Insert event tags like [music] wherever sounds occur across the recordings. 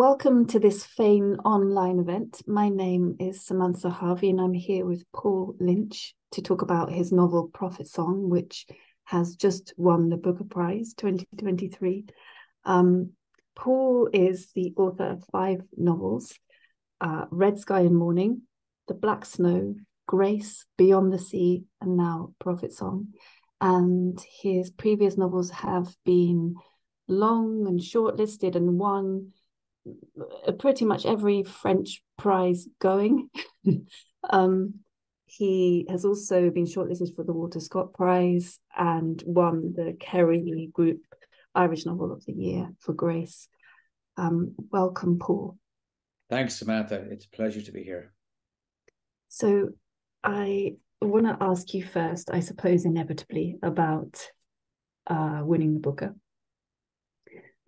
Welcome to this Fane online event. My name is Samantha Harvey, and I'm here with Paul Lynch to talk about his novel Prophet Song, which has just won the Booker Prize 2023. Um, Paul is the author of five novels uh, Red Sky in Morning, The Black Snow, Grace, Beyond the Sea, and now Prophet Song. And his previous novels have been long and shortlisted and won pretty much every French prize going. [laughs] um, he has also been shortlisted for the Walter Scott Prize and won the Kerry Group Irish Novel of the Year for Grace. Um, welcome, Paul. Thanks, Samantha. It's a pleasure to be here. So, I want to ask you first, I suppose, inevitably, about uh, winning the Booker.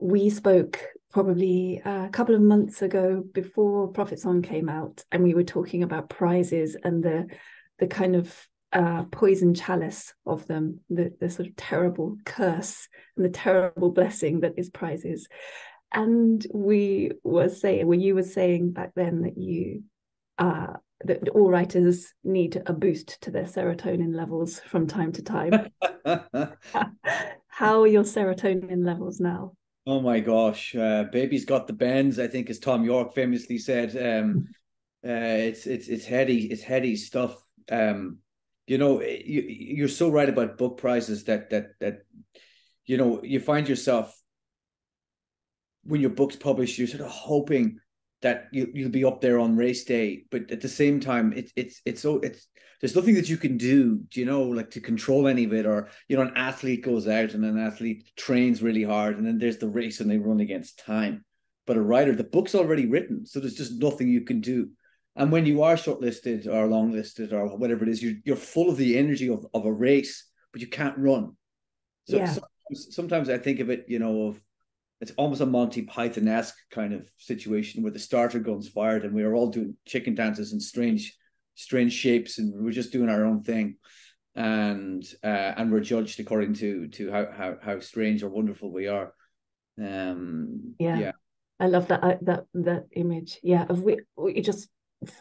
We spoke probably a couple of months ago before Prophet Song came out, and we were talking about prizes and the the kind of uh, poison chalice of them, the, the sort of terrible curse and the terrible blessing that is prizes. And we were saying, well, you were saying back then that you uh, that all writers need a boost to their serotonin levels from time to time. [laughs] [laughs] How are your serotonin levels now? Oh my gosh, uh, baby's got the bends. I think, as Thom Yorke famously said, um, uh, it's it's it's heady, it's heady stuff. Um, you know, you you're so right about book prizes that that that you know you find yourself when your book's published, you're sort of hoping that you you'll be up there on race day, but at the same time, it's it's it's so it's there's nothing that you can do, you know, like to control any of it. Or you know, an athlete goes out and an athlete trains really hard, and then there's the race and they run against time. But a writer, the book's already written, so there's just nothing you can do. And when you are shortlisted or longlisted or whatever it is, you're you're full of the energy of, of a race, but you can't run. So yeah. sometimes, sometimes I think of it, you know, of it's almost a Monty Python esque kind of situation where the starter gun's fired and we are all doing chicken dances in strange, strange shapes, and we're just doing our own thing, and uh, and we're judged according to to how how how strange or wonderful we are. Um, yeah. yeah. I love that uh, that that image. Yeah, of we we just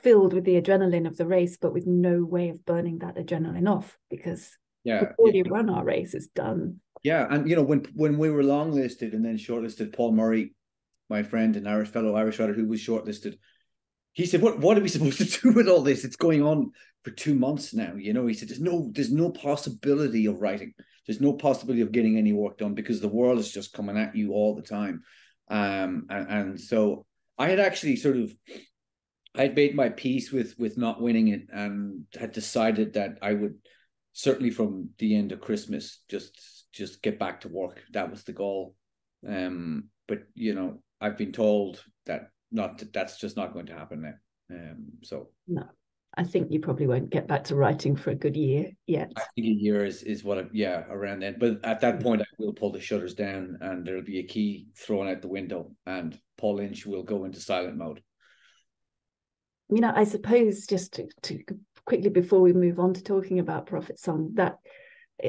filled with the adrenaline of the race, but with no way of burning that adrenaline off because yeah, already yeah. run our race. It's done. Yeah, and you know when when we were longlisted and then shortlisted, Paul Murray, my friend and Irish fellow Irish writer who was shortlisted, he said, "What what are we supposed to [laughs] do with all this? It's going on for two months now." You know, he said, "There's no there's no possibility of writing. There's no possibility of getting any work done because the world is just coming at you all the time." Um, and, and so I had actually sort of I'd made my peace with with not winning it and had decided that I would certainly from the end of Christmas just just get back to work. That was the goal. Um, but you know, I've been told that not that's just not going to happen now. Um, so no, I think you probably won't get back to writing for a good year yet. I think a year is is what I, yeah around then. But at that point, I will pull the shutters down, and there'll be a key thrown out the window, and Paul Lynch will go into silent mode. You know, I suppose just to, to quickly before we move on to talking about Prophet Song, that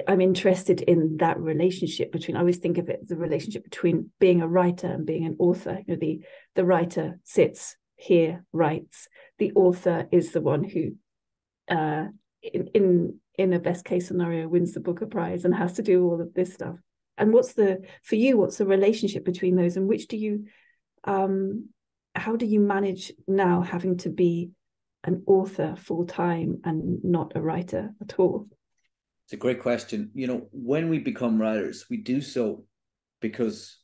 I'm interested in that relationship between. I always think of it the relationship between being a writer and being an author. You know, the the writer sits here, writes. The author is the one who, uh, in in in a best case scenario, wins the Booker Prize and has to do all of this stuff. And what's the for you? What's the relationship between those, and which do you, um, how do you manage now having to be an author full time and not a writer at all? It's a great question. You know, when we become writers, we do so because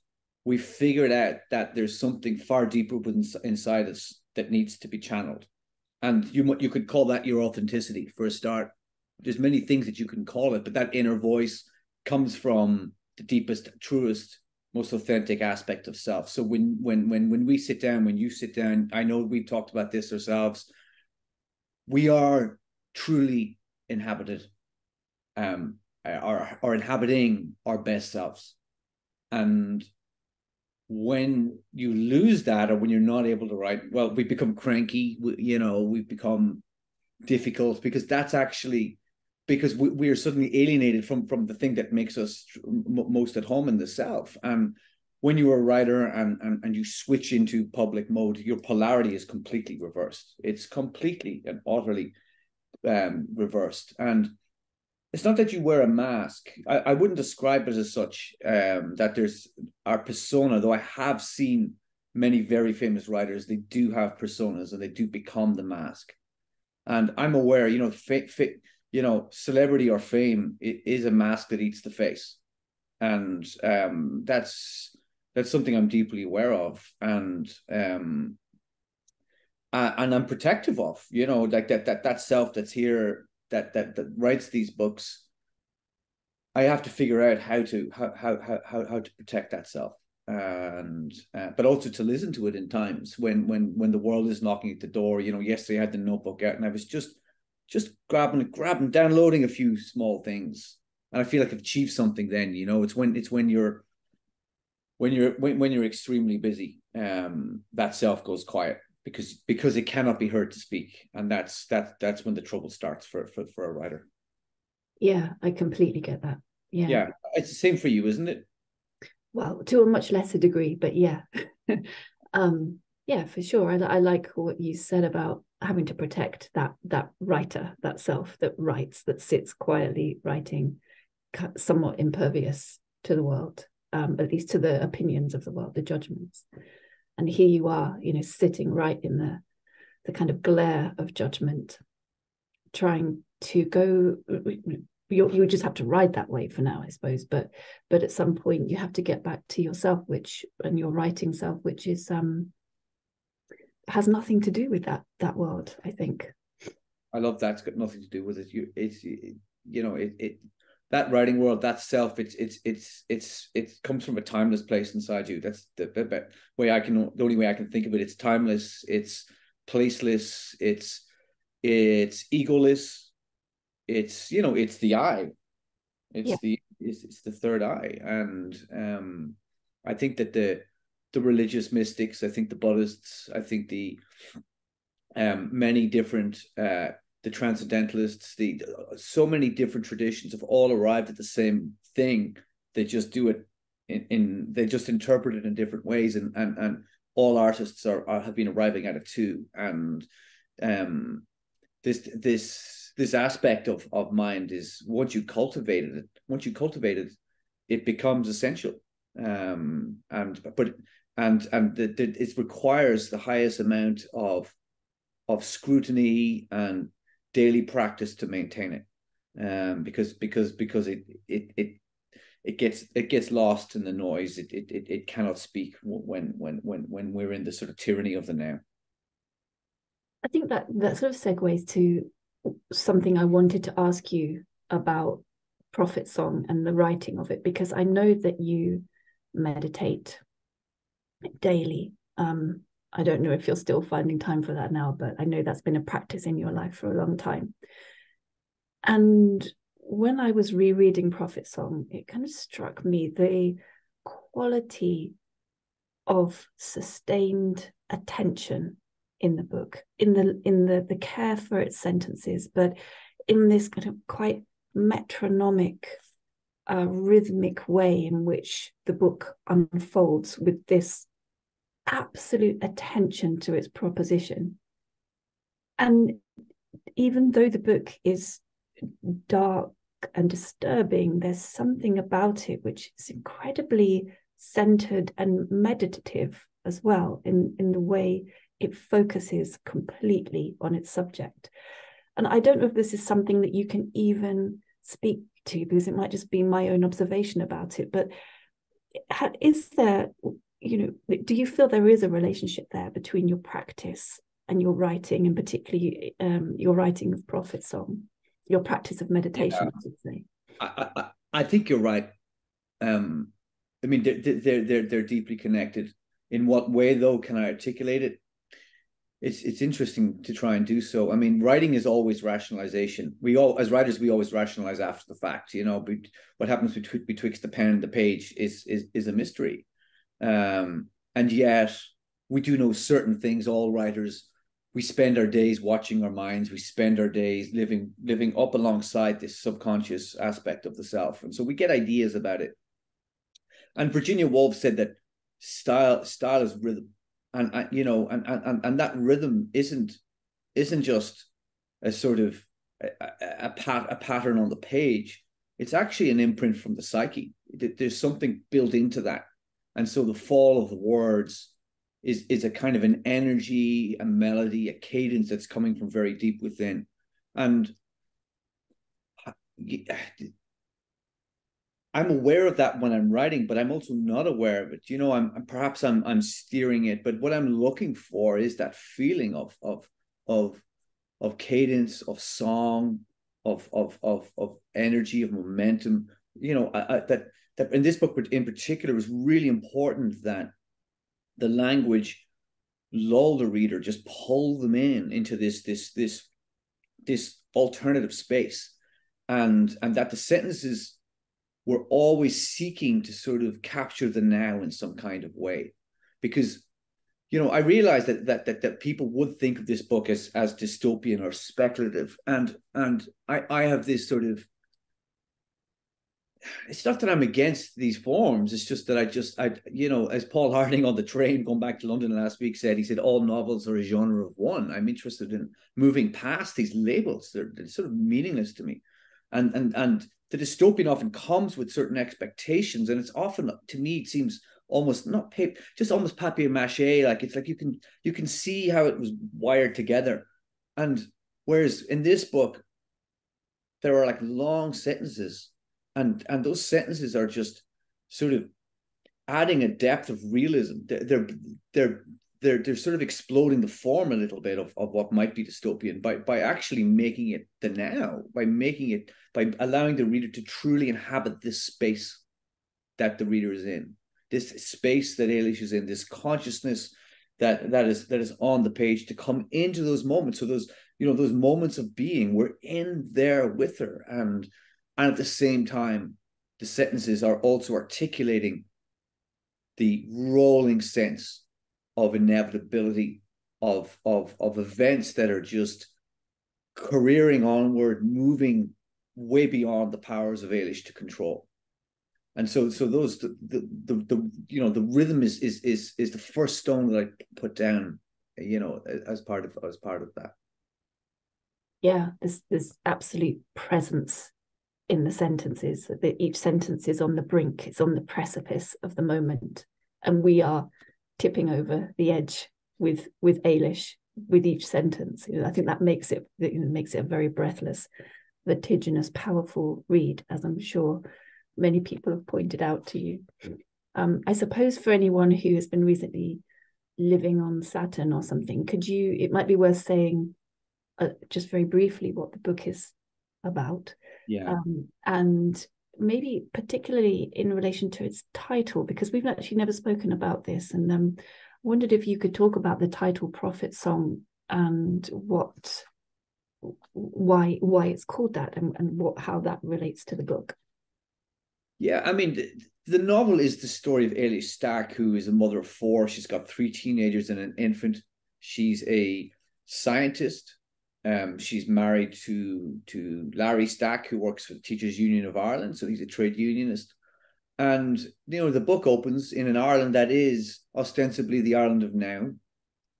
we figured out that there's something far deeper within, inside us that needs to be channeled. And you you could call that your authenticity for a start. There's many things that you can call it, but that inner voice comes from the deepest, truest, most authentic aspect of self. So when when when when we sit down, when you sit down, I know we've talked about this ourselves. We are truly inhabited um, are, are inhabiting our best selves. And when you lose that, or when you're not able to write, well, we become cranky, you know, we become difficult because that's actually because we, we are suddenly alienated from from the thing that makes us most at home in the self and when you're a writer and, and and you switch into public mode, your polarity is completely reversed. It's completely and utterly um, reversed. And it's not that you wear a mask. I, I wouldn't describe it as such. Um, that there's our persona, though I have seen many very famous writers. They do have personas and they do become the mask. And I'm aware, you know, fa- fa- you know, celebrity or fame is a mask that eats the face, and um, that's that's something I'm deeply aware of, and um, uh, and I'm protective of. You know, like that that that self that's here that that that writes these books. I have to figure out how to how how how how to protect that self, and uh, but also to listen to it in times when when when the world is knocking at the door. You know, yesterday I had the notebook out and I was just just grabbing grabbing downloading a few small things, and I feel like I've achieved something. Then you know, it's when it's when you're when you're when, when you're extremely busy um that self goes quiet because because it cannot be heard to speak. And that's that that's when the trouble starts for for, for a writer. Yeah i completely get that. Yeah. Yeah it's the same for you isn't it? Well to a much lesser degree but yeah. [laughs] Um yeah for sure. I, I like what you said about having to protect that that writer that self that writes that sits quietly writing somewhat impervious to the world um, at least to the opinions of the world, the judgments. And here you are, you know, sitting right in the the kind of glare of judgment, trying to go. You you just have to ride that wave for now, I suppose. But but at some point you have to get back to yourself, which and your writing self, which is um has nothing to do with that that world. I think. I love that. It's got nothing to do with it. You, it's you know, it it that writing world, that self, it's it's it's it's it comes from a timeless place inside you. That's the, the way I can the only way I can think of it. It's timeless. It's placeless. It's it's egoless. It's you know it's the eye. It's yeah. the it's, it's the third eye, and um, I think that the the religious mystics, I think the Buddhists, I think the um many different uh the transcendentalists, the so many different traditions have all arrived at the same thing. They just do it in, in they just interpret it in different ways, and and and all artists are, are have been arriving at it too. And um, this this this aspect of of mind is once you cultivated it, once you cultivate it, it becomes essential. Um, and but and and the, the, it requires the highest amount of of scrutiny and daily practice to maintain it um because because because it it it it gets it gets lost in the noise. It it it, it cannot speak when when when when we're in the sort of tyranny of the now. I think that that sort of segues to something i wanted to ask you about prophet song and the writing of it because i know that you meditate daily um I don't know if you're still finding time for that now, but I know that's been a practice in your life for a long time. And when I was rereading Prophet Song, it kind of struck me the quality of sustained attention in the book, in the in the the care for its sentences, but in this kind of quite metronomic, uh, rhythmic way in which the book unfolds with this absolute attention to its proposition. And even though the book is dark and disturbing, there's something about it which is incredibly centered and meditative as well in, in the way it focuses completely on its subject. And I don't know if this is something that you can even speak to because it might just be my own observation about it. But is there you know do you feel there is a relationship there between your practice and your writing and particularly um, your writing of prophet song your practice of meditation yeah. i should say? I, I, think you're right. Um i mean they're, they're they're they're deeply connected. In what way though can i articulate it? It's it's interesting to try and do so. I mean writing is always rationalization. We all as writers we always rationalize after the fact you know what happens betwixt the pen and the page is is is a mystery um, and yet we do know certain things, all writers, we spend our days watching our minds, we spend our days living living up alongside this subconscious aspect of the self. And so we get ideas about it. And Virginia Woolf said that style style is rhythm, and, you know, and and and that rhythm isn't isn't just a sort of a, a, pat, a pattern on the page. It's actually an imprint from the psyche. There's something built into that, and so the fall of the words is is a kind of an energy, a melody, a cadence that's coming from very deep within, and I'm aware of that when I'm writing, but I'm also not aware of it. You know, I'm perhaps I'm I'm steering it, but what I'm looking for is that feeling of of of of cadence, of song, of of of of energy, of momentum. You know, I, I, that that in this book in particular was really important that the language lull the reader, just pull them in into this this this this alternative space, and and that the sentences were always seeking to sort of capture the now in some kind of way, because you know, I realized that that that that people would think of this book as as dystopian or speculative, and and I I have this sort of. It's not that I'm against these forms. It's just that I just I you know as Paul Harding on the train going back to London last week said he said all novels are a genre of one. I'm interested in moving past these labels. They're, they're sort of meaningless to me, and and and the dystopian often comes with certain expectations, and it's often to me it seems almost not paper, just almost papier mache. Like it's like you can you can see how it was wired together. And whereas in this book, there are like long sentences, and and those sentences are just sort of adding a depth of realism. They're they're they're they're, sort of exploding the form a little bit of, of what might be dystopian by by actually making it the now, by making it by allowing the reader to truly inhabit this space that the reader is in this space that Eilish is in, this consciousness that that is that is on the page to come into those moments. So those you know those moments of being, we're in there with her, and and at the same time, the sentences are also articulating the rolling sense of inevitability of of of events that are just careering onward, moving way beyond the powers of Eilish to control. And so so those the, the the, the you know the rhythm is is is is the first stone that I put down you know as part of as part of that. Yeah this there's absolute presence in the sentences that each sentence is on the brink it's on the precipice of the moment and we are tipping over the edge with with Eilish with each sentence you know, I think that makes it makes it a very breathless vertiginous powerful read as I'm sure many people have pointed out to you. Um, I suppose for anyone who has been recently living on Saturn or something, could you? It might be worth saying uh, just very briefly what the book is about. Yeah. Um, and maybe particularly in relation to its title, because we've actually never spoken about this, and um, wondered if you could talk about the title "Prophet Song" and what why why it's called that and, and what how that relates to the book yeah, I mean, the, the, novel is the story of Eilish Stack, who is a mother of four. She's got three teenagers and an infant. She's a scientist. Um, she's married to to Larry Stack, who works for the Teachers Union of Ireland, so he's a trade unionist. And you know, the book opens in an Ireland that is ostensibly the Ireland of now.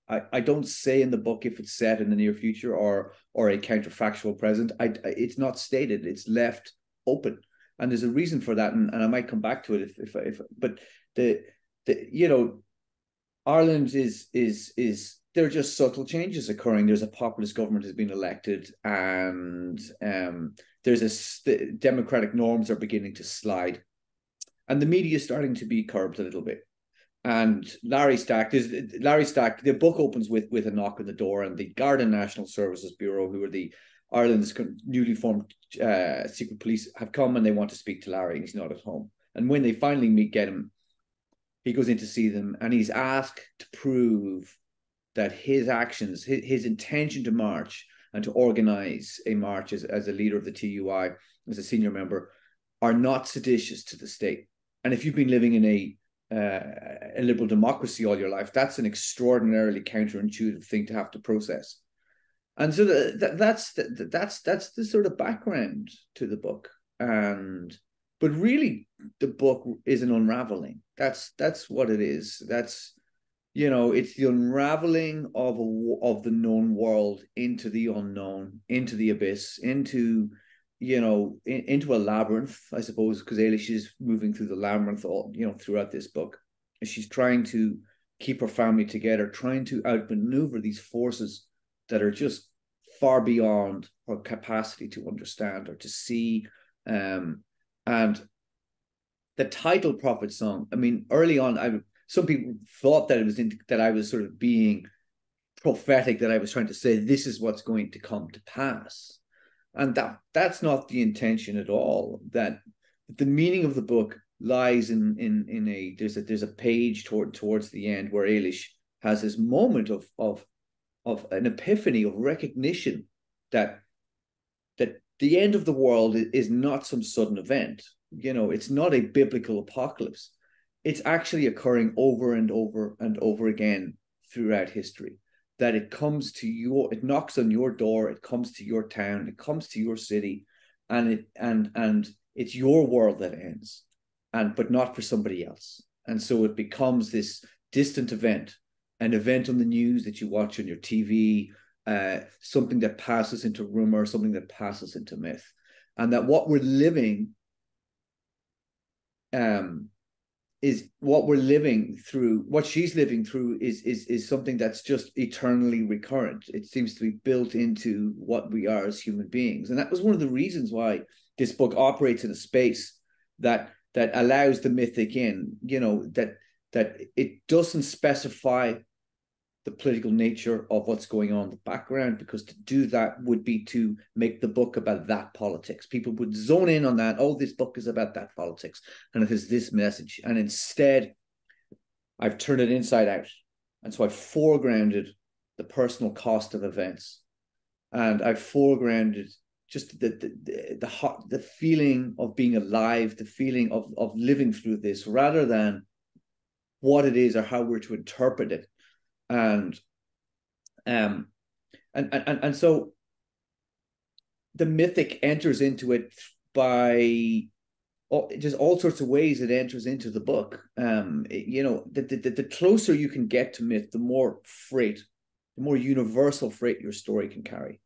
I, I don't say in the book if it's set in the near future or or a counterfactual present. I it's not stated. It's left open and there's a reason for that, and, and I might come back to it if if, if but the the you know Ireland is is is there are just subtle changes occurring. There's a populist government has been elected, and um, there's a the democratic norms are beginning to slide, and the media is starting to be curbed a little bit. And Larry Stack, there's Larry Stack. The book opens with with a knock on the door, and the Garda National Services Bureau, who are the Ireland's newly formed uh, secret police have come and they want to speak to Larry and he's not at home. And when they finally meet, get him, he goes in to see them and he's asked to prove that his actions, his, his intention to march and to organize a march as, as a leader of the TUI, as a senior member, are not seditious to the state. And if you've been living in a uh, a liberal democracy all your life, that's an extraordinarily counterintuitive thing to have to process and so the, the, that's the, that's that's the sort of background to the book and but really the book is an unraveling That's that's what it is. That's you know, it's the unraveling of a, of the known world into the unknown, into the abyss, into you know, in, into a labyrinth, I suppose, because Eilish is moving through the labyrinth all you know throughout this book. She's trying to keep her family together, trying to outmaneuver these forces that are just far beyond her capacity to understand or to see. Um, and the title prophet song, I mean, early on, I some people thought that it was in, that I was sort of being prophetic, that I was trying to say this is what's going to come to pass, and that that's not the intention at all. That the meaning of the book lies in in in a there's a there's a page toward towards the end where Eilish has this moment of of of an epiphany of recognition that that the end of the world is not some sudden event. You know, it's not a biblical apocalypse it's actually occurring over and over and over again throughout history that it comes to your it knocks on your door it comes to your town it comes to your city and it and and it's your world that ends and but not for somebody else. And so it becomes this distant event an event on the news that you watch on your tv uh, something that passes into rumor something that passes into myth and that what we're living um is what we're living through what she's living through is is is something that's just eternally recurrent. It seems to be built into what we are as human beings. And that was one of the reasons why this book operates in a space that that allows the mythic in you know that that it doesn't specify the political nature of what's going on in the background because to do that would be to make the book about that politics. People would zone in on that. Oh this book is about that politics and it has this message. And instead i've turned it inside out. And so i've foregrounded the personal cost of events. And i've foregrounded just the the the, the, heart, the feeling of being alive the feeling of of living through this rather than what it is or how we're to interpret it and um and and and so the mythic enters into it by all, just all sorts of ways it enters into the book. Um, it, you know, the, the the closer you can get to myth, the more freight, the more universal freight your story can carry.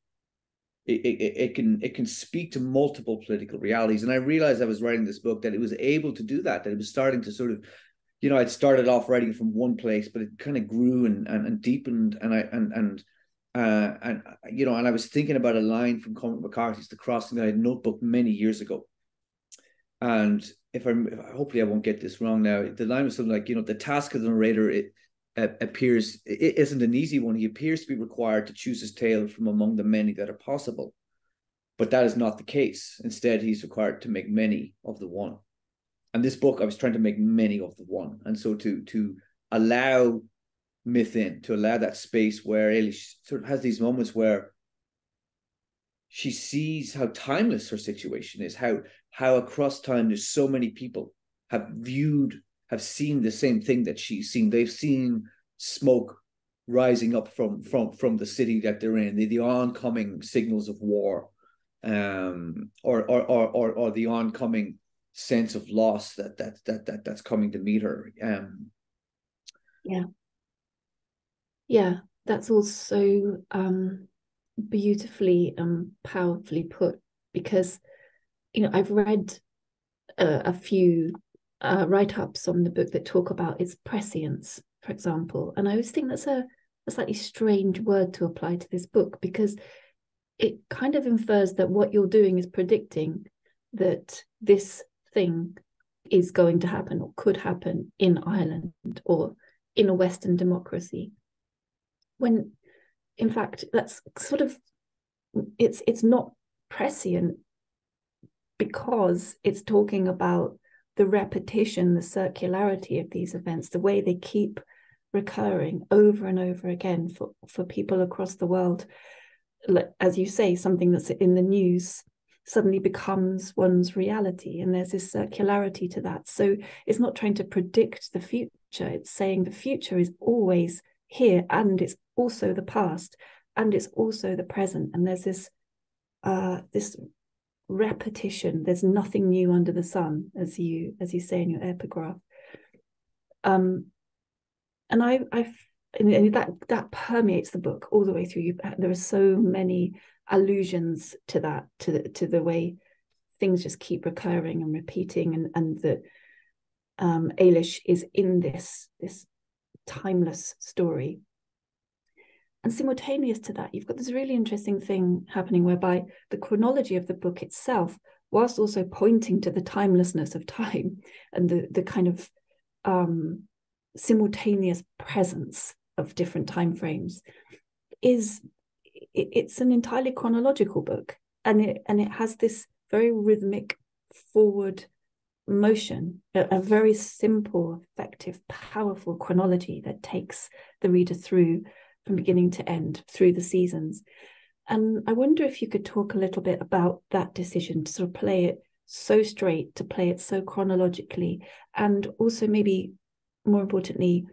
It, it, it can it can speak to multiple political realities, and I realized I was writing this book that it was able to do that. That it was starting to sort of you know, I'd started off writing from one place, but it kind of grew and, and, and deepened. And I, and, and, uh, and, you know, and I was thinking about a line from Cormac McCarthy's The Crossing that I had notebook many years ago. And if I'm, hopefully I won't get this wrong now, the line was something like, you know, the task of the narrator, it, uh, appears it isn't an easy one. He appears to be required to choose his tale from among the many that are possible, but that is not the case. Instead, he's required to make many of the one and this book I was trying to make many of the one, and so to to allow myth in, to allow that space where Eilish sort of has these moments where she sees how timeless her situation is, how how across time there's so many people have viewed, have seen the same thing that she's seen. They've seen smoke rising up from from from the city that they're in, the, the oncoming signals of war, um, or or or or, or the oncoming sense of loss that that that that that's coming to meet her. Um, yeah, yeah, that's also um, beautifully and powerfully put because you know I've read uh, a few uh, write ups on the book that talk about its prescience, for example, and I always think that's a, a slightly strange word to apply to this book because it kind of infers that what you're doing is predicting that this thing is going to happen or could happen in Ireland or in a Western democracy. When in fact that's sort of it's it's not prescient because it's talking about the repetition, the circularity of these events, the way they keep recurring over and over again for, for people across the world. As you say, something that's in the news suddenly becomes one's reality. And there's this circularity to that. So it's not trying to predict the future, it's saying the future is always here and it's also the past and it's also the present. And there's this uh this repetition. There's nothing new under the sun, as you as you say in your epigraph. Um, and I, I, and that that permeates the book all the way through. You, there are so many allusions to that, to the to the way things just keep recurring and repeating, and and that um, Eilish is in this this timeless story. And simultaneous to that, you've got this really interesting thing happening whereby the chronology of the book itself, whilst also pointing to the timelessness of time and the the kind of um, simultaneous presence of different time frames, is it's an entirely chronological book, and it and it has this very rhythmic forward motion, a, a, very simple, effective, powerful chronology that takes the reader through from beginning to end through the seasons. And I wonder if you could talk a little bit about that decision to sort of play it so straight, to play it so chronologically, and also maybe more importantly,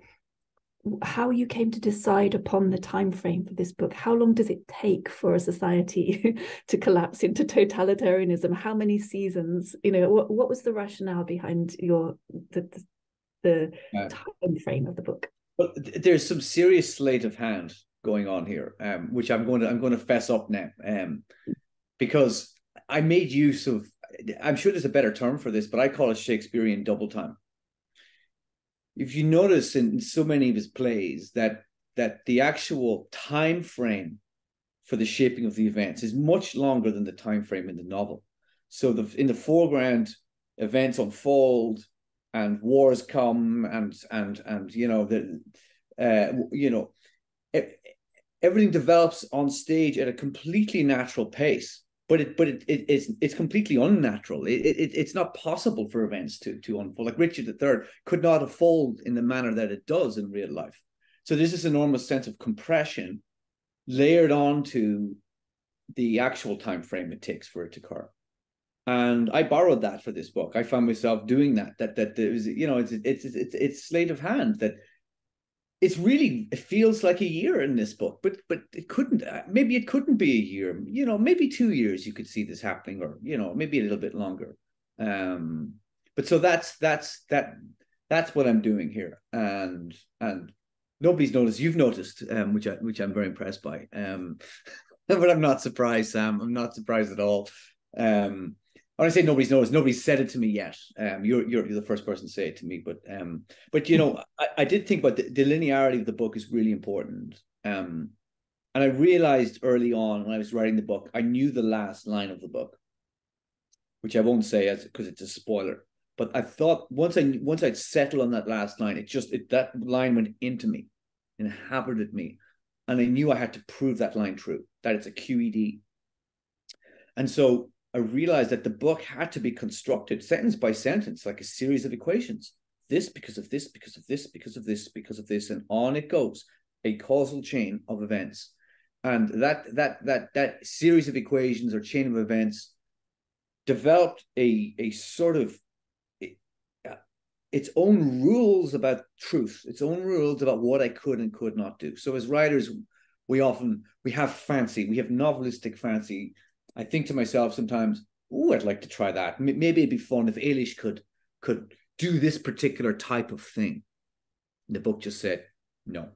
how you came to decide upon the time frame for this book how long does it take for a society [laughs] to collapse into totalitarianism? How many seasons? You know what, what was the rationale behind your the the, the uh, time frame of the book? well there's some serious sleight of hand going on here um, which i'm going to i'm going to fess up now um, because i made use of i'm sure there's a better term for this but i call it shakespearean double time if you notice in so many of his plays that that the actual time frame for the shaping of the events is much longer than the time frame in the novel. So the in the foreground, events unfold and wars come and and and you know the uh, you know everything develops on stage at a completely natural pace but it but it, it it's it's completely unnatural. It, it it's not possible for events to to unfold. Like Richard III could not unfold in the manner that it does in real life. So there's this enormous sense of compression layered onto the actual time frame it takes for it to occur. And I borrowed that for this book. I found myself doing that. That that there was, you know, it's it's it's it's sleight of hand that it's really it feels like a year in this book but but it couldn't uh, maybe it couldn't be a year you know maybe two years you could see this happening or you know maybe a little bit longer. Um but so that's that's that that's what i'm doing here. And and nobody's noticed you've noticed um which i which i'm very impressed by. Um [laughs] but i'm not surprised sam. I'm not surprised at all. Um when I say nobody's noticed, nobody's said it to me yet. Um, you're, you're you're the first person to say it to me, but um, but you know, I, I did think about the, the linearity of the book is really important. Um, and I realized early on when I was writing the book, I knew the last line of the book, which I won't say as because it's a spoiler. But I thought once I once I'd settled on that last line, it just it, that line went into me, inhabited me, and I knew I had to prove that line true, that it's a QED. And so I realized that the book had to be constructed sentence by sentence, like a series of equations. This because of this, because of this, because of this, because of this, and on it goes, a causal chain of events. And that that that that series of equations or chain of events developed a a sort of uh, its own rules about truth, its own rules about what I could and could not do. So as writers, we often we have fancy, we have novelistic fancy I think to myself sometimes, oh, I'd like to try that. Maybe it'd be fun if Eilish could could do this particular type of thing. And the book just said no.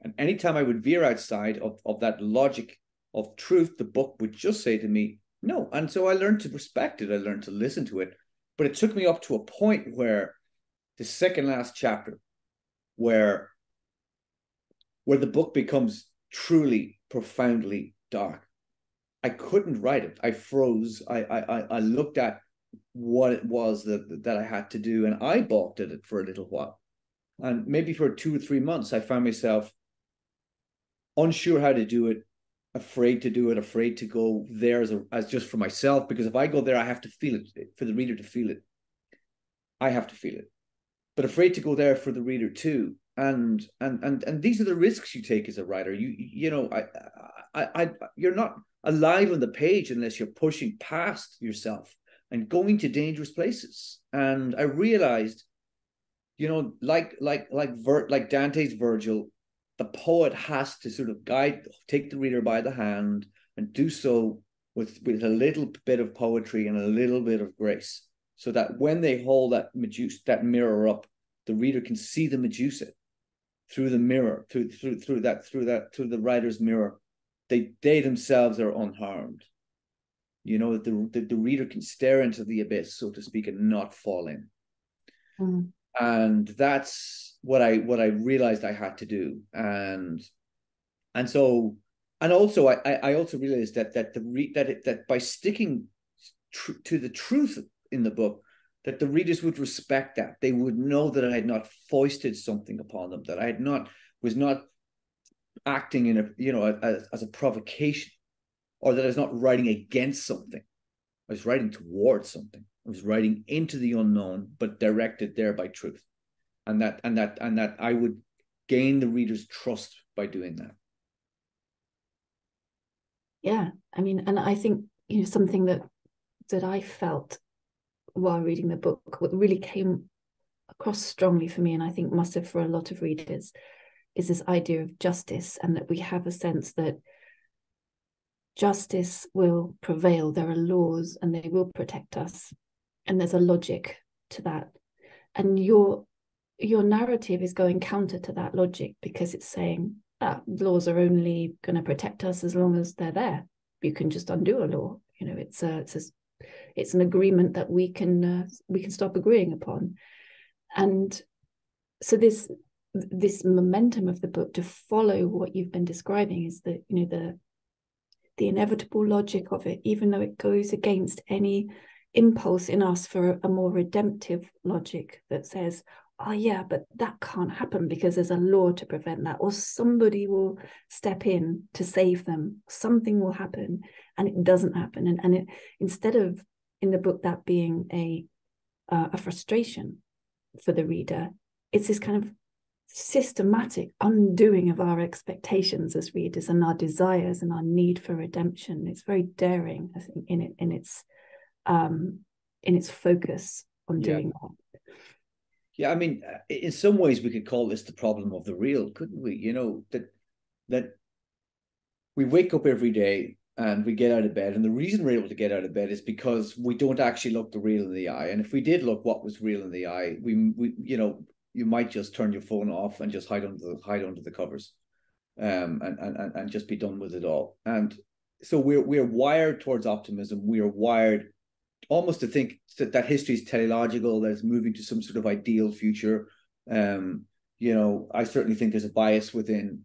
And anytime I would veer outside of, of that logic of truth, the book would just say to me, no. And so I learned to respect it. I learned to listen to it. But it took me up to a point where the second last chapter, where where the book becomes truly profoundly dark I couldn't write it. I froze. I I I looked at what it was that that I had to do, and I balked at it for a little while, and maybe for two or three months, I found myself unsure how to do it, afraid to do it, afraid to go there as a, as just for myself. Because if I go there, I have to feel it for the reader to feel it. I have to feel it, but afraid to go there for the reader too. And and and and these are the risks you take as a writer. You you know I I I you're not alive on the page unless you're pushing past yourself and going to dangerous places. And I realized, you know, like like like Vir- like Dante's Virgil, the poet has to sort of guide, take the reader by the hand, and do so with with a little bit of poetry and a little bit of grace, so that when they hold that Medusa, that mirror up, the reader can see the Medusa through the mirror, through through through that through that through the writer's mirror. They they themselves are unharmed. You know that the, the the reader can stare into the abyss, so to speak, and not fall in. Mm. And that's what I what I realized I had to do, and and so and also I I also realized that that the re, that it, that by sticking tr- to the truth in the book, that the readers would respect that. They would know that I had not foisted something upon them, that I had not was not acting in a you know as, as a provocation, or that I was not writing against something. I was writing towards something. I was writing into the unknown, but directed there by truth, and that and that and that I would gain the reader's trust by doing that. Yeah, I mean, and I think you know something that that I felt while reading the book, what really came across strongly for me, and I think must have for a lot of readers, is this idea of justice, and that we have a sense that justice will prevail. There are laws, and they will protect us, and there's a logic to that. And your your narrative is going counter to that logic because it's saying that laws are only going to protect us as long as they're there. You can just undo a law. You know, it's a it's a it's an agreement that we can uh, we can stop agreeing upon and so this this momentum of the book to follow what you've been describing is that you know the the inevitable logic of it even though it goes against any impulse in us for a more redemptive logic that says oh yeah but that can't happen because there's a law to prevent that or somebody will step in to save them. Something will happen and it doesn't happen. And, and it instead of in the book that being a uh, a frustration for the reader it's this kind of systematic undoing of our expectations as readers and our desires and our need for redemption it's very daring i think in it in its um in its focus on doing yeah. that yeah i mean uh, in some ways we could call this the problem of the real couldn't we you know that that we wake up every day and we get out of bed. And the reason we're able to get out of bed is because we don't actually look the real in the eye. And if we did look what was real in the eye, we we you know you might just turn your phone off and just hide under the hide under the covers, um, and and and just be done with it all. And so we're we're wired towards optimism. We are wired almost to think that that history is teleological, that it's moving to some sort of ideal future. Um, you know, I certainly think there's a bias within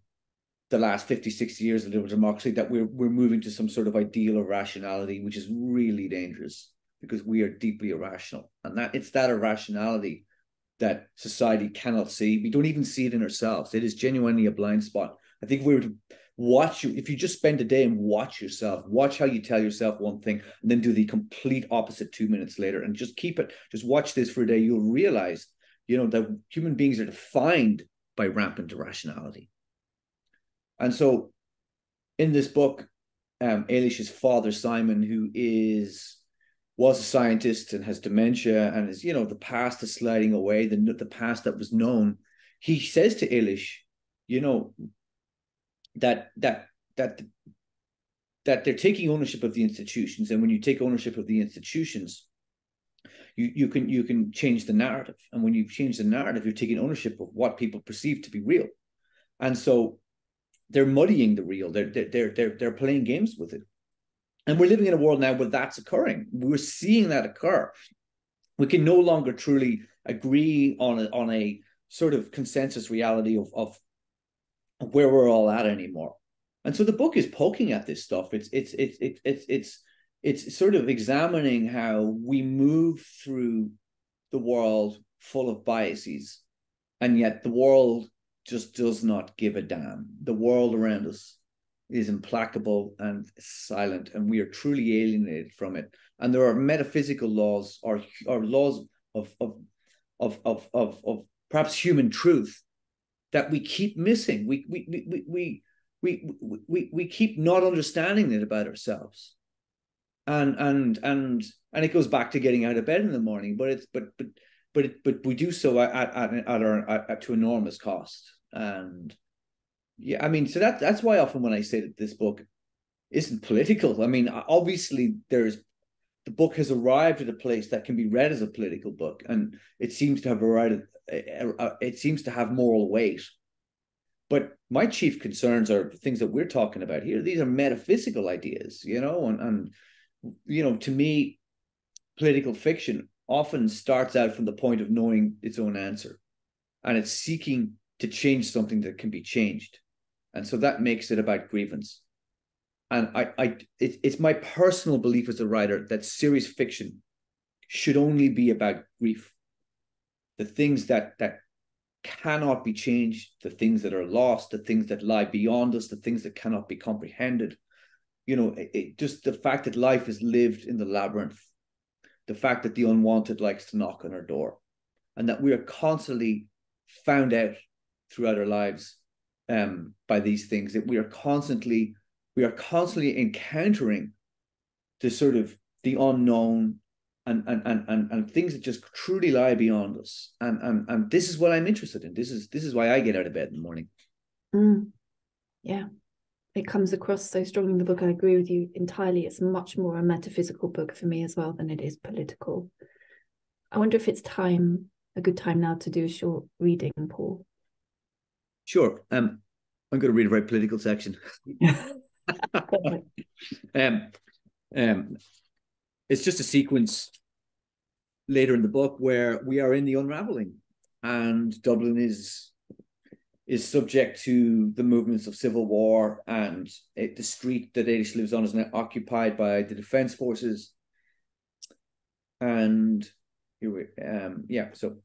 the last 50, 60 years of liberal democracy that we're we're moving to some sort of ideal of rationality, which is really dangerous because we are deeply irrational. And that it's that irrationality that society cannot see. We don't even see it in ourselves. It is genuinely a blind spot. I think if we were to watch you, if you just spend a day and watch yourself, watch how you tell yourself one thing and then do the complete opposite two minutes later and just keep it, just watch this for a day, you'll realize, you know, that human beings are defined by rampant irrationality. And so in this book, um, father, Simon, who is was a scientist and has dementia and is, you know, the past is sliding away, the, the past that was known. He says to Eilish, you know, that that that that they're taking ownership of the institutions. And when you take ownership of the institutions, you, you can you can change the narrative. And when you change the narrative, you're taking ownership of what people perceive to be real. And so they're muddying the real. They're they're they're they're playing games with it, and we're living in a world now where that's occurring. We're seeing that occur. We can no longer truly agree on a, on a sort of consensus reality of, of where we're all at anymore. And so the book is poking at this stuff. It's it's it's it's it's it's it's sort of examining how we move through the world full of biases, and yet the world just does not give a damn. The world around us is implacable and silent, and we are truly alienated from it. And there are metaphysical laws or, or laws of, of, of, of, of, of perhaps human truth that we keep missing. We, we, we, we, we, we, we keep not understanding it about ourselves. And, and, and, and it goes back to getting out of bed in the morning, but it's, but, but, but, it, but we do so at, at, at, our, at, to enormous cost and yeah, I mean, so that that's why often when I say that this book isn't political, I mean, obviously there's the book has arrived at a place that can be read as a political book, and it seems to have arrived. It seems to have moral weight. But my chief concerns are things that we're talking about here. These are metaphysical ideas, you know, and and you know, to me, political fiction often starts out from the point of knowing its own answer, and it's seeking to change something that can be changed, and so that makes it about grievance. And I, I it, it's my personal belief as a writer that serious fiction should only be about grief. The things that that cannot be changed the things that are lost the things that lie beyond us the things that cannot be comprehended. You know it, it, just the fact that life is lived in the labyrinth the fact that the unwanted likes to knock on our door and that we are constantly found out throughout our lives um, by these things that we are constantly we are constantly encountering the sort of the unknown and and and and, and things that just truly lie beyond us. And and and this is what i'm interested in. This is this is why i get out of bed in the morning. Mm. yeah. It comes across so strongly in the book. I agree with you entirely. It's much more a metaphysical book for me as well than it is political. I wonder if it's time a good time now to do a short reading paul sure um i'm going to read a very political section [laughs] um, um, it's just a sequence later in the book where we are in the unraveling, and Dublin is is subject to the movements of civil war, and it, the street that Eilish lives on is now occupied by the defense forces. And here we, um, yeah, so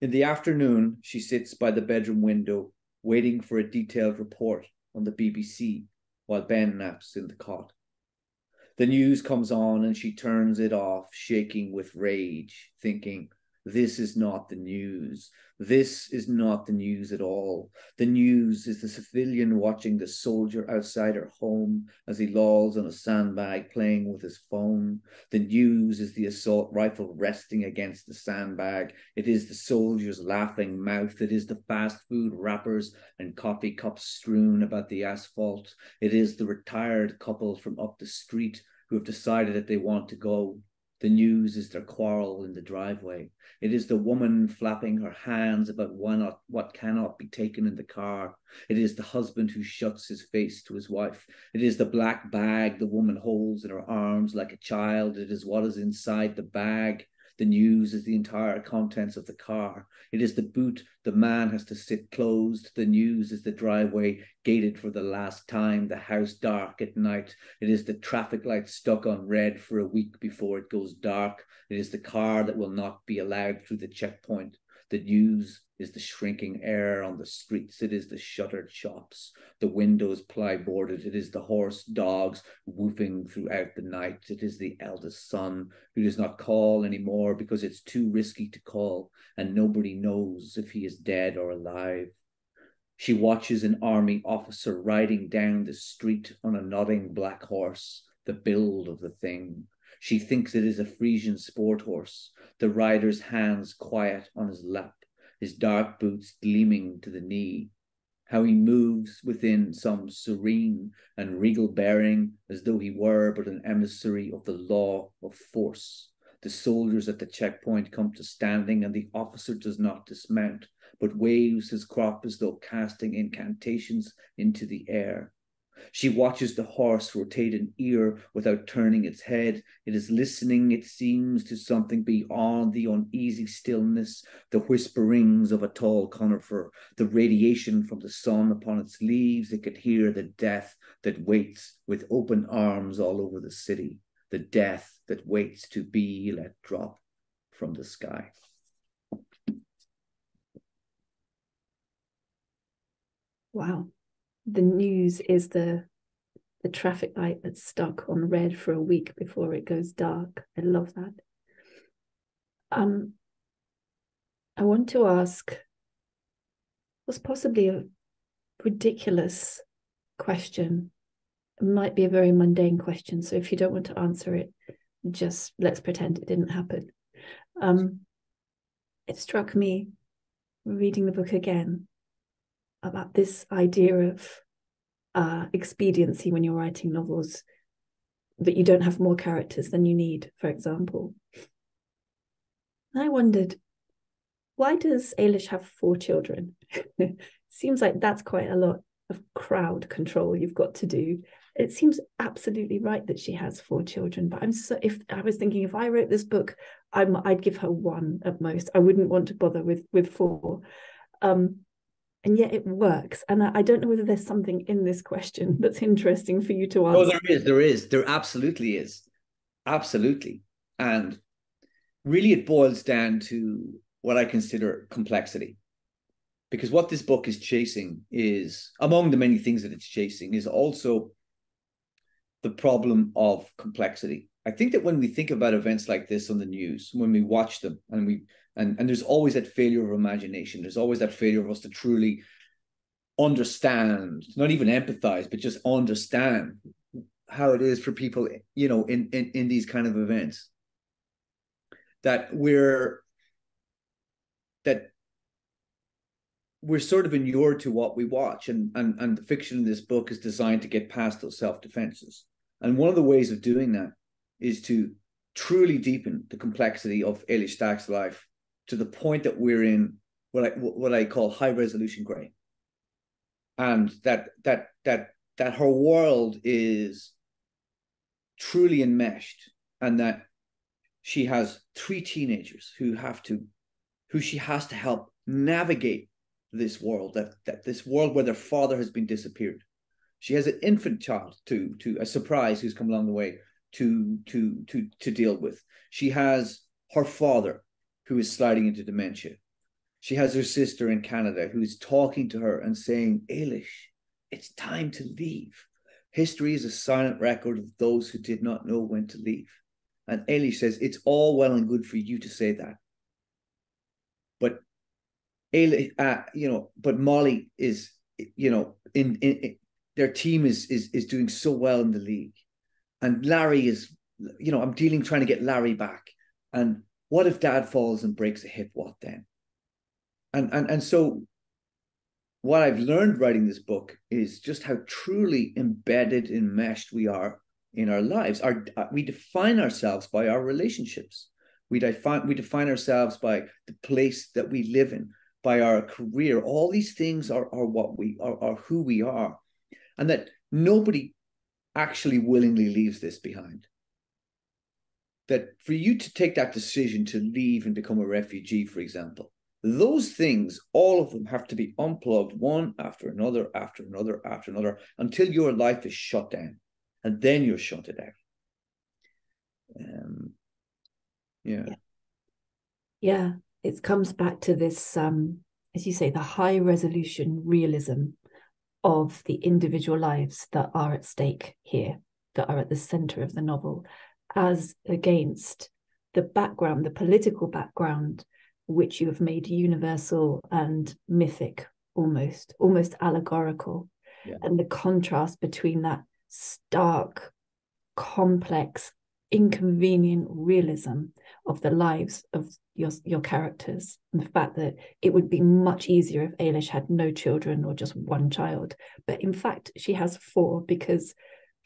in the afternoon, she sits by the bedroom window, waiting for a detailed report on the BBC while Ben naps in the cot. The news comes on and she turns it off, shaking with rage, thinking, this is not the news. This is not the news at all. The news is the civilian watching the soldier outside her home as he lolls on a sandbag playing with his phone. The news is the assault rifle resting against the sandbag. It is the soldier's laughing mouth. It is the fast food wrappers and coffee cups strewn about the asphalt. It is the retired couple from up the street who have decided that they want to go the news is their quarrel in the driveway. It is the woman flapping her hands about not, what cannot be taken in the car. It is the husband who shuts his face to his wife. It is the black bag the woman holds in her arms like a child. It is what is inside the bag. The news is the entire contents of the car. It is the boot the man has to sit closed. The news is the driveway gated for the last time, the house dark at night. It is the traffic light stuck on red for a week before it goes dark. It is the car that will not be allowed through the checkpoint. The news is the shrinking air on the streets. It is the shuttered shops, the windows plyboarded. It is the hoarse dogs whooping throughout the night. It is the eldest son who does not call anymore because it's too risky to call, and nobody knows if he is dead or alive. She watches an army officer riding down the street on a nodding black horse, the build of the thing. She thinks it is a Frisian sport horse, the rider's hands quiet on his lap, his dark boots gleaming to the knee. How he moves within some serene and regal bearing, as though he were but an emissary of the law of force. The soldiers at the checkpoint come to standing, and the officer does not dismount, but waves his crop as though casting incantations into the air. She watches the horse rotate an ear without turning its head. It is listening, it seems, to something beyond the uneasy stillness, the whisperings of a tall conifer, the radiation from the sun upon its leaves. It could hear the death that waits with open arms all over the city, the death that waits to be let drop from the sky. Wow the news is the the traffic light that's stuck on red for a week before it goes dark. I love that. Um, I want to ask what's possibly a ridiculous question. It might be a very mundane question. So if you don't want to answer it, just let's pretend it didn't happen. Um, it struck me reading the book again about this idea of uh, expediency when you're writing novels. that you don't have more characters than you need, for example. I wondered, why does Eilish have four children? [laughs] Seems like that's quite a lot of crowd control you've got to do. It seems absolutely right that she has four children, but I'm so if I was thinking if I wrote this book, I'm I'd give her one at most. I wouldn't want to bother with with four. Um, and yet it works. And I, I, don't know whether there's something in this question [laughs] that's interesting for you to oh, answer. Oh, there is, there is, there absolutely is, absolutely. And really, it boils down to what I consider complexity, because what this book is chasing is, among the many things that it's chasing, is also the problem of complexity. I think that when we think about events like this on the news, when we watch them and we and and there's always that failure of imagination. There's always that failure of us to truly understand not even empathize but just understand how it is for people you know in in, in these kind of events. That we're that we're sort of inured to what we watch. And and and the fiction in this book is designed to get past those self-defenses. And one of the ways of doing that is to truly deepen the complexity of Eilish Stack's life to the point that we're in what I what I call high resolution gray, and that that that that her world is truly enmeshed, and that she has three teenagers who have to, who she has to help navigate this world that that this world where their father has been disappeared. She has an infant child to to a surprise who's come along the way to to to to deal with. She has her father who is sliding into dementia. She has her sister in Canada who is talking to her and saying, Eilish, it's time to leave. History is a silent record of those who did not know when to leave. And Eilish says, It's all well and good for you to say that. But Eilish, uh, you know, but Molly is, you know, in, in, in their team is is is doing so well in the league. And Larry is, you know, I'm dealing trying to get Larry back. And what if dad falls and breaks a hip what then? And and and so what i've learned writing this book is just how truly embedded enmeshed we are in our lives. Our uh, we define ourselves by our relationships. We define we define ourselves by the place that we live in by our career. All these things are are what we are, are who we are. And that nobody actually willingly leaves this behind that for you to take that decision to leave and become a refugee, for example, those things, all of them have to be unplugged one after another, after another, after another, until your life is shut down. And then you're shut it out. Um, yeah. yeah. Yeah. It comes back to this, um, as you say, the high resolution realism of the individual lives that are at stake here, that are at the center of the novel as against the background, the political background, which you have made universal and mythic almost, almost allegorical. Yeah. And the contrast between that stark, complex, inconvenient realism of the lives of your your characters and the fact that it would be much easier if Eilish had no children or just one child but in fact she has four because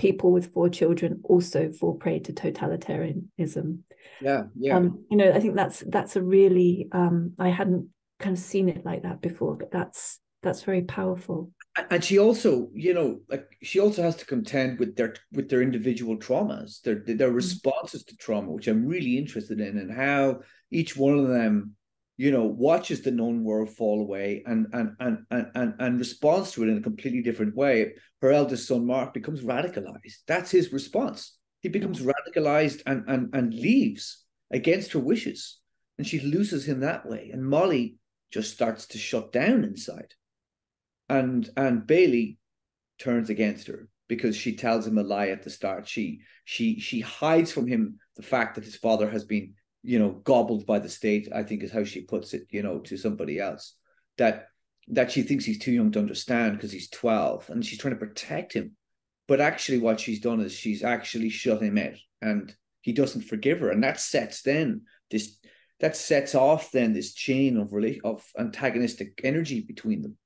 people with four children also fall prey to totalitarianism. Yeah, yeah. Um, you know, I think that's that's a really um, I hadn't kind of seen it like that before, but that's that's very powerful. And she also, you know, like she also has to contend with their with their individual traumas, their their mm. responses to trauma, which I'm really interested in, and how each one of them you know, watches the known world fall away and and and and and, and responds to it in a completely different way. Her eldest son Mark becomes radicalized. That's his response. He becomes radicalized and and and leaves against her wishes, and she loses him that way. And Molly just starts to shut down inside, and and Bailey turns against her because she tells him a lie at the start. She she she hides from him the fact that his father has been you know, gobbled by the state, I think is how she puts it, you know, to somebody else. That that she thinks he's too young to understand because he's 12 and she's trying to protect him. But actually what she's done is she's actually shut him out and he doesn't forgive her. And that sets then this that sets off then this chain of really of antagonistic energy between them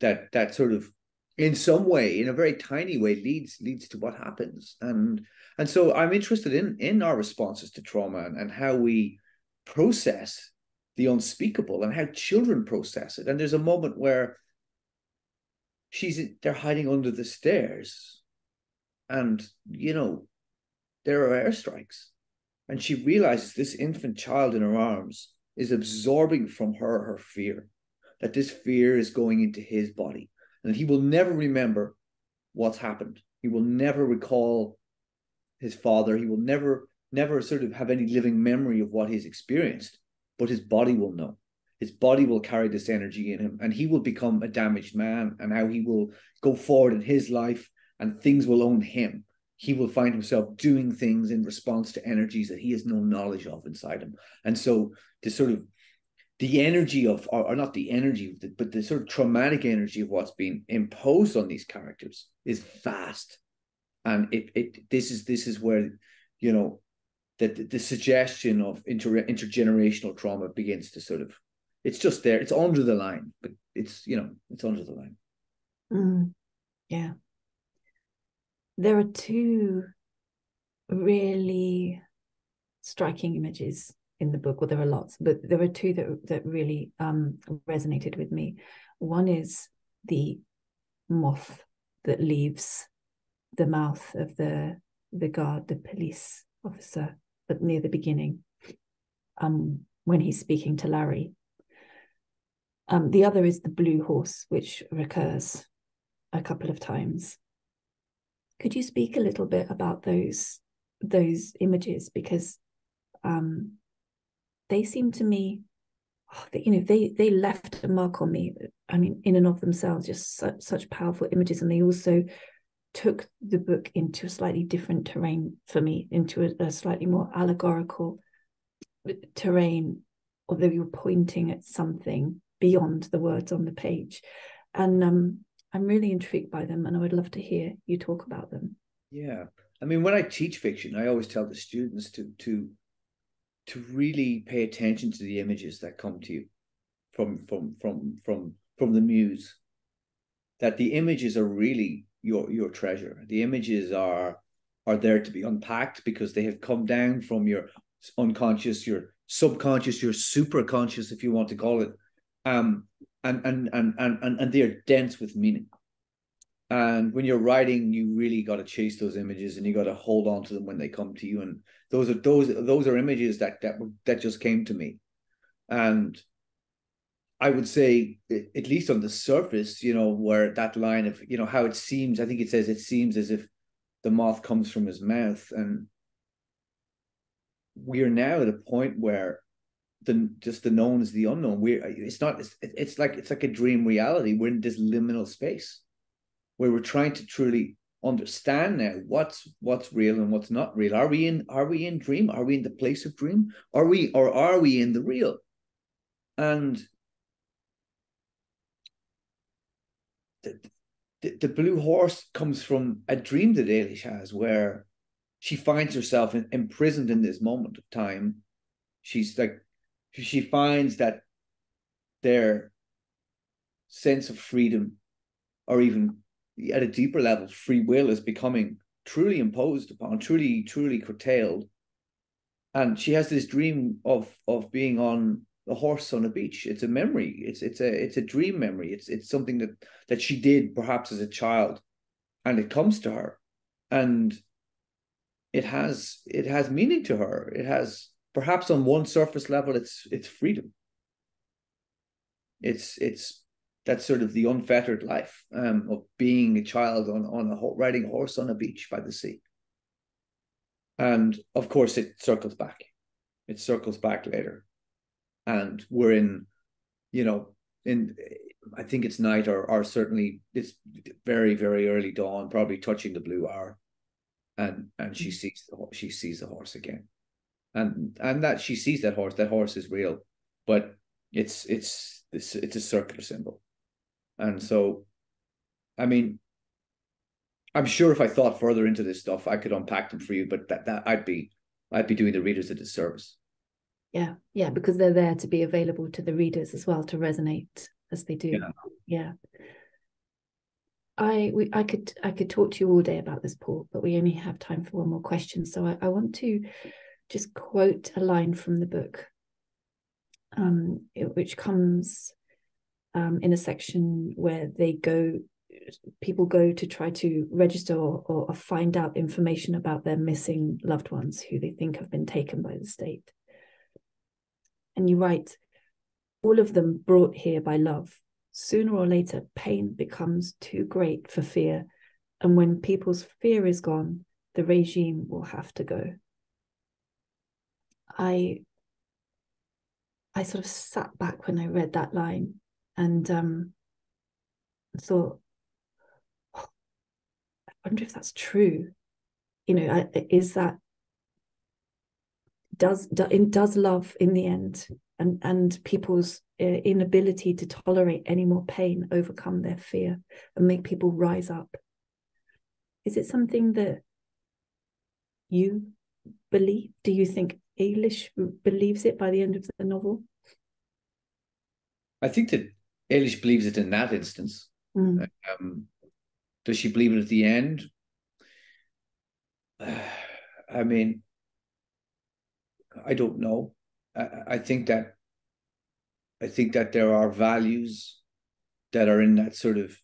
that that sort of in some way, in a very tiny way, leads leads to what happens. And and so I'm interested in in our responses to trauma and, and how we process the unspeakable and how children process it. And there's a moment where she's they're hiding under the stairs, and you know there are airstrikes, and she realizes this infant child in her arms is absorbing from her her fear, that this fear is going into his body and he will never remember what's happened. He will never recall his father. He will never, never sort of have any living memory of what he's experienced, but his body will know. His body will carry this energy in him, and he will become a damaged man, and how he will go forward in his life, and things will own him. He will find himself doing things in response to energies that he has no knowledge of inside him. And so, this sort of the energy of or, or not the energy but the sort of traumatic energy of what's being imposed on these characters is vast. And it it this is this is where you know that the, the, suggestion of inter, intergenerational trauma begins to sort of it's just there it's under the line but it's you know it's under the line. Mm, yeah. There are two really striking images in the book, well, there are lots, but there are two that that really um, resonated with me. One is the moth that leaves the mouth of the the guard, the police officer, but near the beginning, um, when he's speaking to Larry. Um, the other is the blue horse, which recurs a couple of times. Could you speak a little bit about those those images because um, they seem to me oh, you know they they left a mark on me i mean in and of themselves just such, such powerful images. And they also took the book into a slightly different terrain for me into a, a slightly more allegorical terrain although you're pointing at something beyond the words on the page. And um, i'm really intrigued by them and i would love to hear you talk about them. Yeah. I mean when i teach fiction i always tell the students to to to really pay attention to the images that come to you from from from from from the muse. That the images are really your your treasure. The images are are there to be unpacked because they have come down from your unconscious your subconscious your superconscious if you want to call it. Um and and and and and they're dense with meaning and when you're writing you really got to chase those images and you got to hold on to them when they come to you. And those are those those are images that that that just came to me. And i would say at least on the surface you know where that line of you know how it seems i think it says it seems as if the moth comes from his mouth. And we are now at a point where the just the known is the unknown. We're it's not it's, it's like it's like a dream reality. We're in this liminal space where we're trying to truly understand now what's what's real and what's not real. Are we in are we in dream? Are we in the place of dream? Are we or are we in the real? And the, the, the blue horse comes from a dream that Eilish has where she finds herself in, imprisoned in this moment of time. She's like she finds that their sense of freedom or even at a deeper level, free will is becoming truly imposed upon, truly, truly curtailed. And she has this dream of of being on a horse on a beach. It's a memory. It's it's a it's a dream memory. It's it's something that that she did perhaps as a child, and it comes to her, and it has it has meaning to her. It has perhaps on one surface level, it's it's freedom. It's it's that's sort of the unfettered life um, of being a child on on a riding a horse on a beach by the sea. And of course, it circles back. It circles back later, and we're in, you know, in I think it's night or or certainly it's very very early dawn, probably touching the blue hour, and and she mm. sees the she sees the horse again, and and that she sees that horse. That horse is real, but it's it's it's it's a circular symbol and so, I mean, I'm sure if I thought further into this stuff, I could unpack them for you, but that, that I'd be I'd be doing the readers a disservice. Yeah, yeah, because they're there to be available to the readers as well to resonate as they do. Yeah. yeah. I we I could I could talk to you all day about this, Paul, but we only have time for one more question. So I, I want to just quote a line from the book, um, which comes um, in a section where they go, people go to try to register or, or find out information about their missing loved ones who they think have been taken by the state. And you write, all of them brought here by love sooner or later, pain becomes too great for fear. And when people's fear is gone, the regime will have to go. I I sort of sat back when I read that line and um, thought, oh, I wonder if that's true. You know, is that does does love in the end and and people's uh, inability to tolerate any more pain overcome their fear and make people rise up? Is it something that you believe? Do you think Eilish believes it by the end of the novel? I think that Eilish believes it in that instance mm. um, does she believe it at the end uh, [sighs] i mean i don't know I, I think that I think that there are values that are in that sort of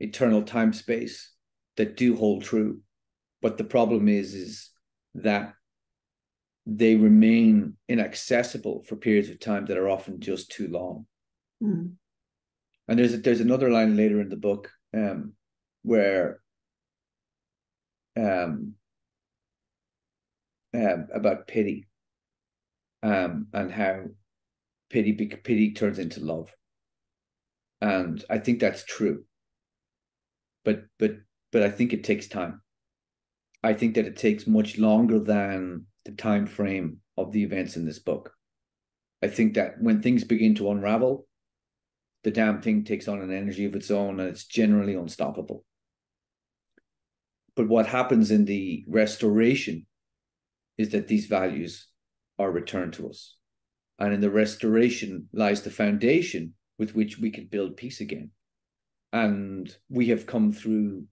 eternal time space that do hold true. But the problem is, is that they remain inaccessible for periods of time that are often just too long. Mm. And there's there's another line later in the book um, where um, um, about pity um, and how pity pity turns into love. And i think that's true. But but but i think it takes time. I think that it takes much longer than the time frame of the events in this book. I think that when things begin to unravel the damn thing takes on an energy of its own and it's generally unstoppable but what happens in the restoration is that these values are returned to us and in the restoration lies the foundation with which we can build peace again. And we have come through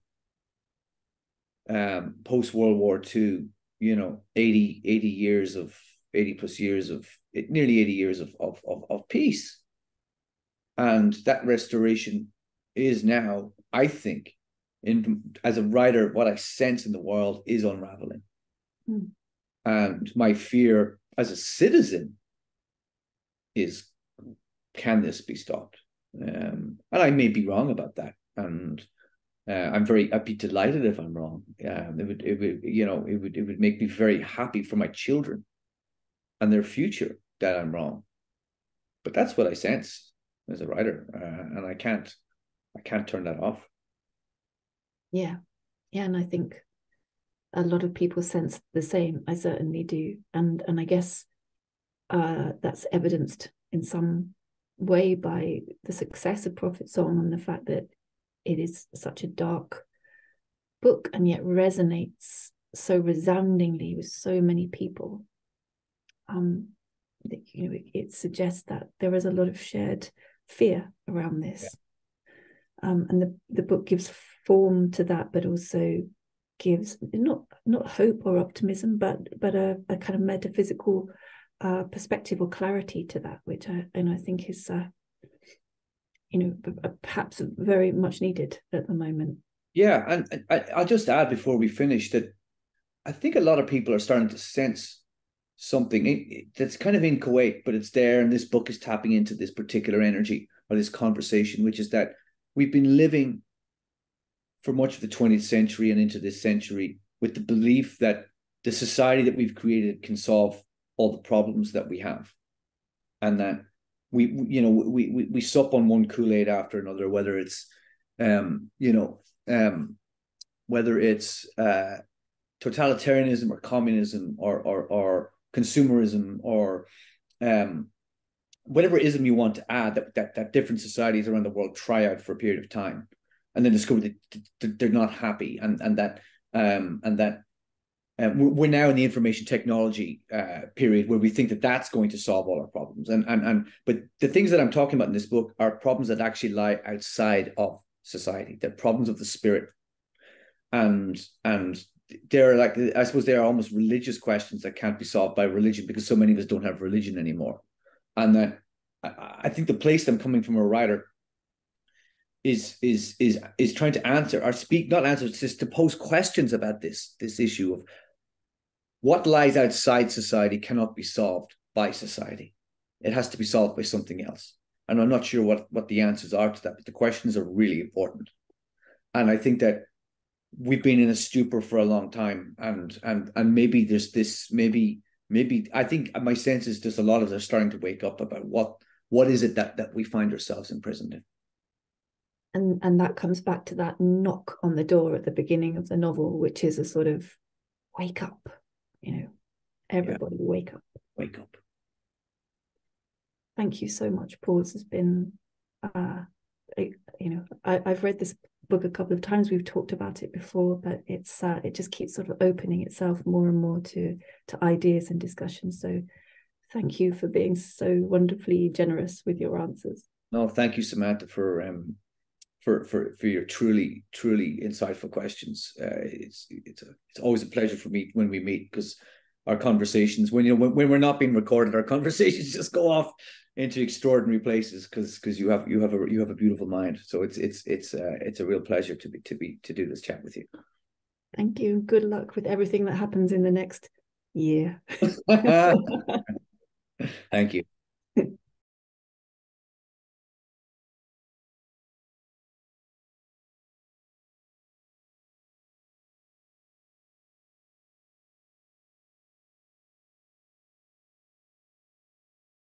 um, post World War II, you know, 80, 80 years of 80 plus years of nearly 80 years of, of, of, of peace. And that restoration is now, I think, in as a writer, what I sense in the world is unraveling. Mm. And my fear as a citizen is can this be stopped? Um, and I may be wrong about that, and uh, I'm very I'd be delighted if I'm wrong. Um, it would it would you know it would it would make me very happy for my children and their future that I'm wrong. But that's what I sense as a writer, uh, and I can't I can't turn that off. Yeah, yeah, and I think a lot of people sense the same. I certainly do, and and I guess uh, that's evidenced in some way by the success of Prophet Song and the fact that it is such a dark book and yet resonates so resoundingly with so many people. Um, you know, it, it, suggests that there is a lot of shared fear around this. Yeah. Um, and the, the book gives form to that, but also gives not not hope or optimism, but but a, a kind of metaphysical uh, perspective or clarity to that, which I, and I think is, uh, you know, perhaps very much needed at the moment. Yeah, and I, I'll just add before we finish that I think a lot of people are starting to sense something. That's kind of in Kuwait, but it's there, and this book is tapping into this particular energy or this conversation, which is that we've been living for much of the 20th century and into this century with the belief that the society that we've created can solve all the problems that we have. And that we, you know we, we we sup on one kool-aid after another whether it's um you know um whether it's uh totalitarianism or communism or or or consumerism or um whatever ism you want to add that, that that different societies around the world try out for a period of time and then discover that they're not happy and and that um and that um, we're now in the information technology uh, period where we think that that's going to solve all our problems and and and but the things that i'm talking about in this book are problems that actually lie outside of society. They're problems of the spirit, and and they're like I suppose they are almost religious questions that can't be solved by religion because so many of us don't have religion anymore, and that I, I think the place I'm coming from a writer is is is is trying to answer or speak not answer just to pose questions about this this issue of what lies outside society cannot be solved by society. It has to be solved by something else. And i'm not sure what what the answers are to that but the questions are really important. And i think that we've been in a stupor for a long time and and and maybe there's this maybe maybe i think my sense is there's a lot of us are starting to wake up about what what is it that that we find ourselves imprisoned in? And and that comes back to that knock on the door at the beginning of the novel which is a sort of wake up you know everybody yeah. wake up. Wake up. Thank you so much paul. This has been uh you know I, i've read this book a couple of times. We've talked about it before but it's uh, it just keeps sort of opening itself more and more to to ideas and discussions. So thank you for being so wonderfully generous with your answers. No thank you samantha for um for for for your truly truly insightful questions. Uh, it's it's a, it's always a pleasure for me when we meet because our conversations when you know when, when we're not being recorded, our [laughs] conversations just go off into extraordinary places because because you have you have a you have a beautiful mind. So it's it's it's uh, it's a real pleasure to be to be to do this chat with you. Thank you. Good luck with everything that happens in the next year. [laughs] Thank you.